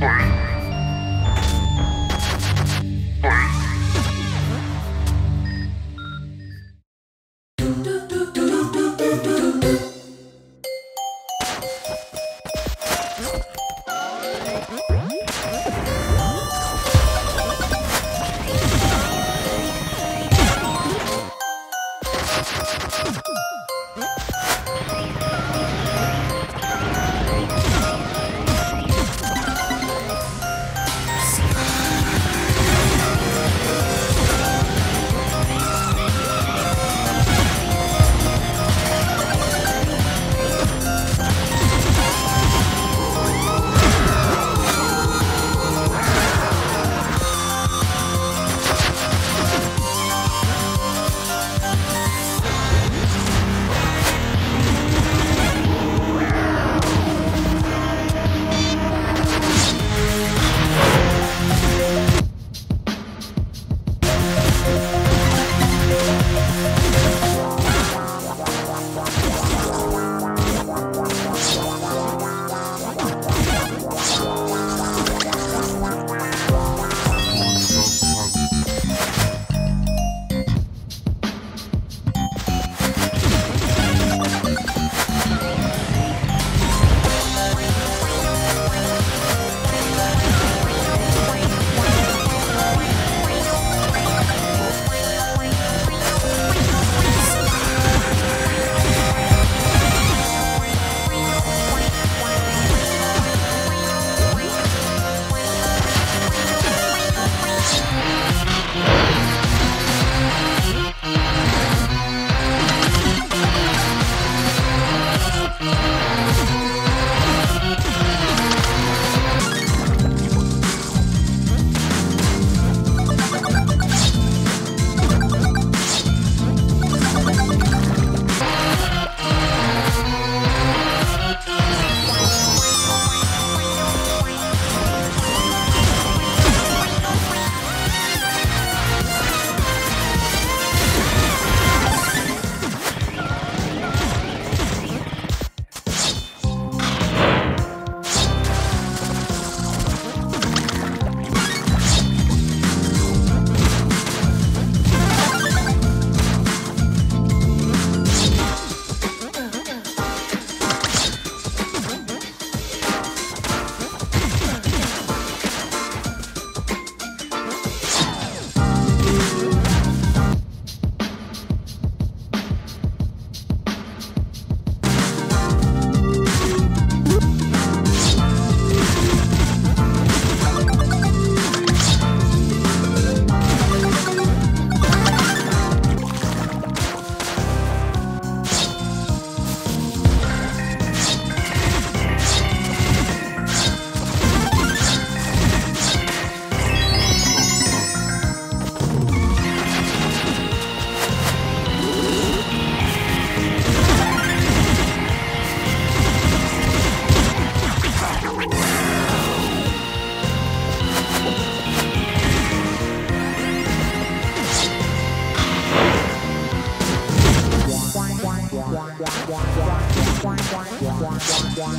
Yeah.